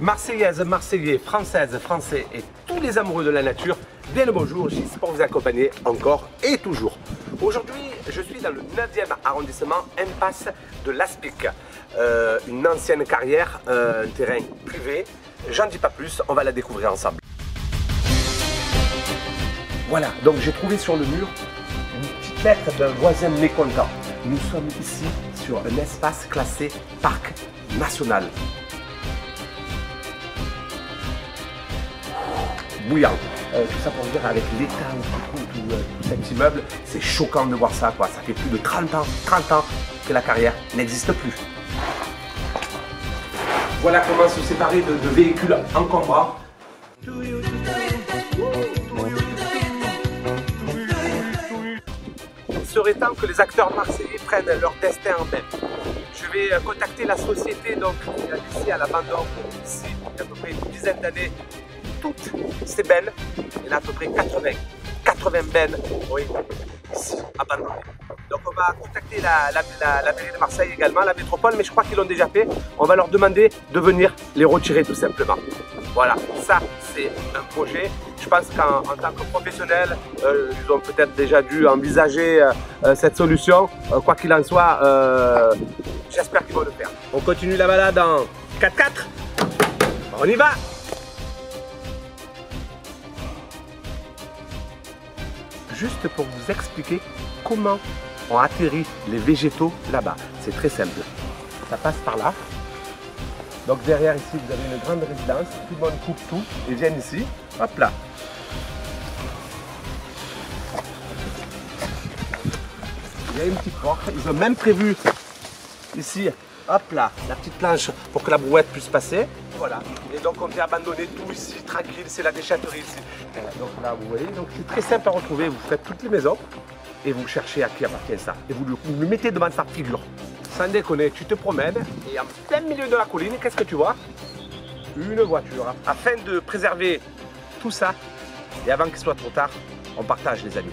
Marseillaise, Marseillais, Françaises, Français et tous les amoureux de la nature, bien le bonjour, j'espère vous accompagner encore et toujours. Aujourd'hui, je suis dans le 9e arrondissement, impasse de l'Aspic, euh, une ancienne carrière, euh, un terrain privé. J'en dis pas plus, on va la découvrir ensemble. Voilà, donc j'ai trouvé sur le mur une petite lettre d'un voisin mécontent. Nous sommes ici sur un espace classé parc national. bouillant. Euh, tout ça pour dire avec l'état où trouve c'est choquant de voir ça quoi. Ça fait plus de 30 ans, 30 ans que la carrière n'existe plus. Voilà comment se séparer de, de véhicules encombrants. Il serait temps que les acteurs marseillais prennent leur destin en main. Je vais euh, contacter la société donc qui est ici à l'abandon, ici, il y a à peu près une dizaine d'années, toutes ces bennes, il y en a à peu près 80, 80 bennes, oui, ici. Donc on va contacter la, la, mairie de Marseille également, la métropole, mais je crois qu'ils l'ont déjà fait. On va leur demander de venir les retirer tout simplement. Voilà, ça c'est un projet. Je pense qu'en tant que professionnels, euh, ils ont peut-être déjà dû envisager euh, euh, cette solution. Euh, quoi qu'il en soit, j'espère qu'ils vont le faire. On continue la balade en 4x4. On y va juste pour vous expliquer comment on atterrit les végétaux là-bas. C'est très simple. Ça passe par là. Donc derrière ici, vous avez une grande résidence. Tout le monde coupe tout et viennent ici. Hop là. Il y a une petite porte. Ils ont même prévu ici, hop là, la petite planche pour que la brouette puisse passer. Voilà. Et donc on vient abandonner tout ici, tranquille, c'est la déchetterie ici. Donc là, vous voyez, c'est très simple à retrouver. Vous faites toutes les maisons et vous cherchez à qui appartient ça. Et vous le, vous le mettez devant sa figure. Sans déconner, tu te promènes et en plein milieu de la colline, qu'est-ce que tu vois? Une voiture. Afin de préserver tout ça, et avant qu'il soit trop tard, on partage les amis.